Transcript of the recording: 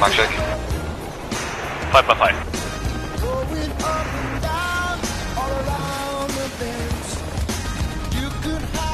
Later, check. Five by five. Going up and down, all around the bench. You could hide.